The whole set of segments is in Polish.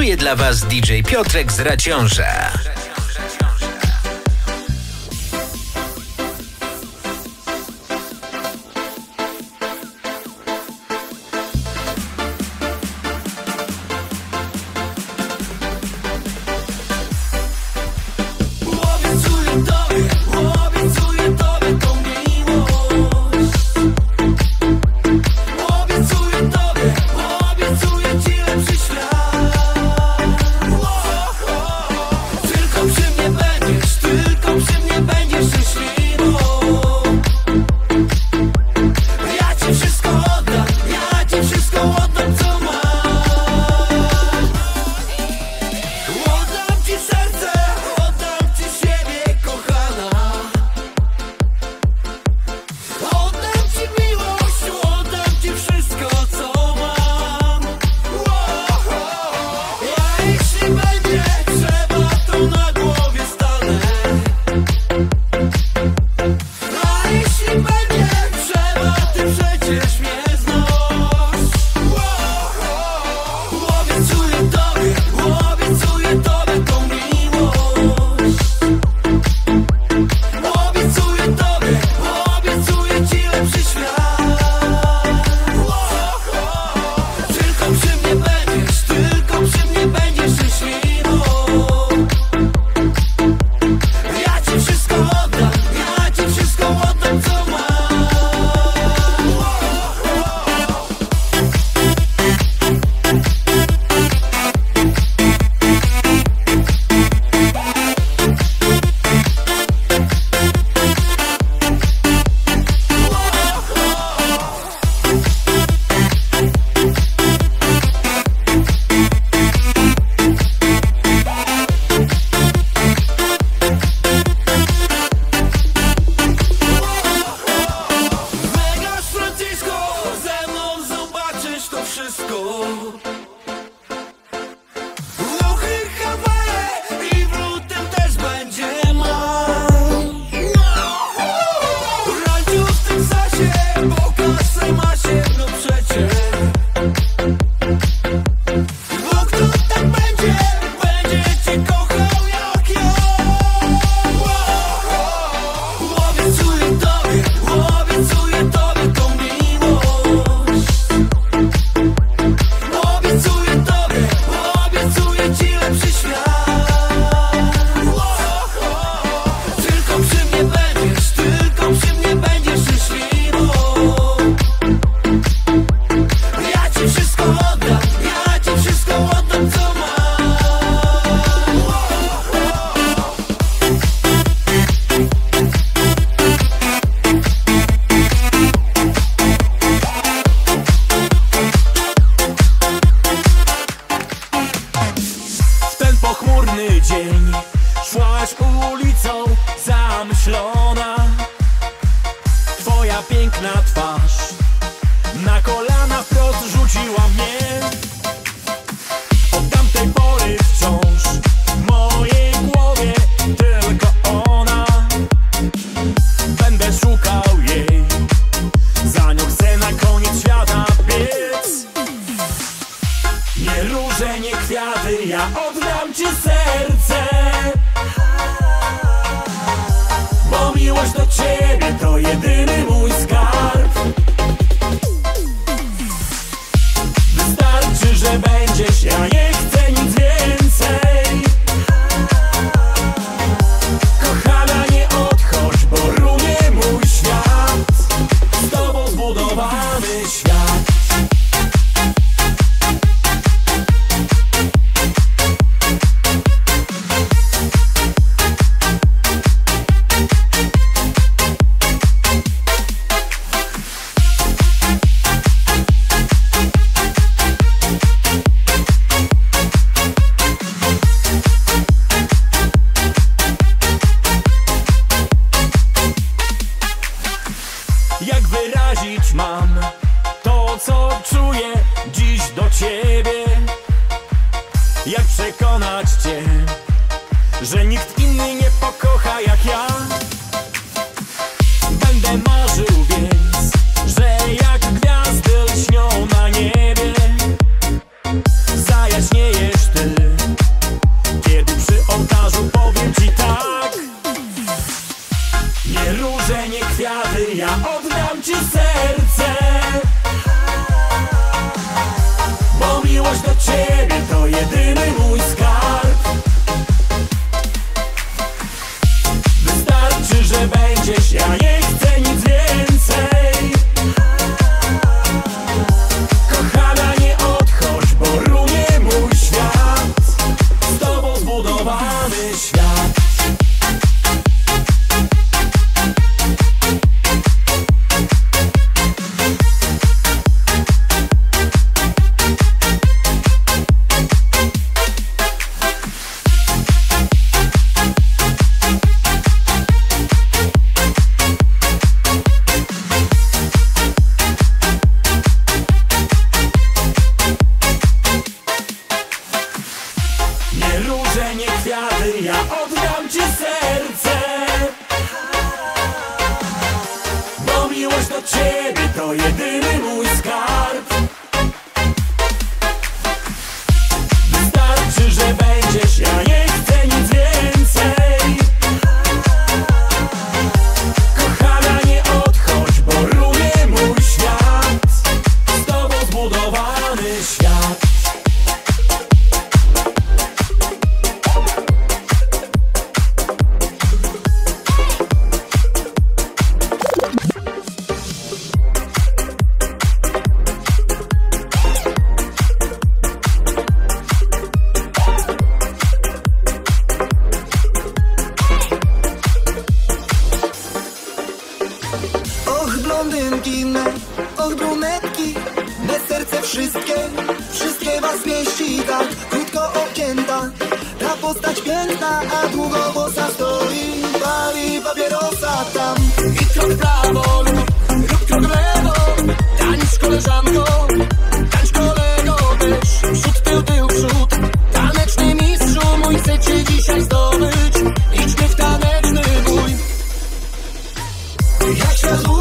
Pracuje dla Was DJ Piotrek z Raciąża. jesienny dzień. Szłaś ulicą zamyślona. Twoja piękna twarz będzie będzie się jak wyrazić mam To co czuję dziś do ciebie? Jak przekonać cię, że nikt inny nie pokocha? Jak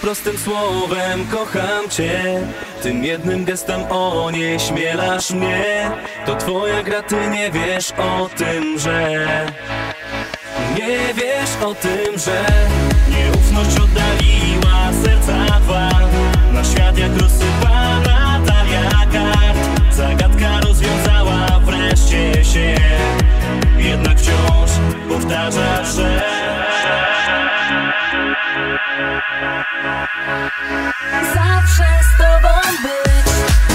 prostym słowem, kocham cię. Tym jednym gestem onieśmielasz mnie. To twoja gra, ty nie wiesz o tym, że Nie wiesz o tym, że Nieufność oddaliła serca dwa Na świat jak rozsypana talia kart. Zagadka rozwiązała wreszcie się. Jednak wciąż powtarza, że Zawsze z tobą być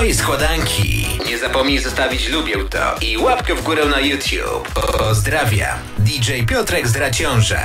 mojej składanki. Nie zapomnij zostawić lubię to i łapkę w górę na YouTube. Pozdrawiam. DJ Piotrek z Raciąża.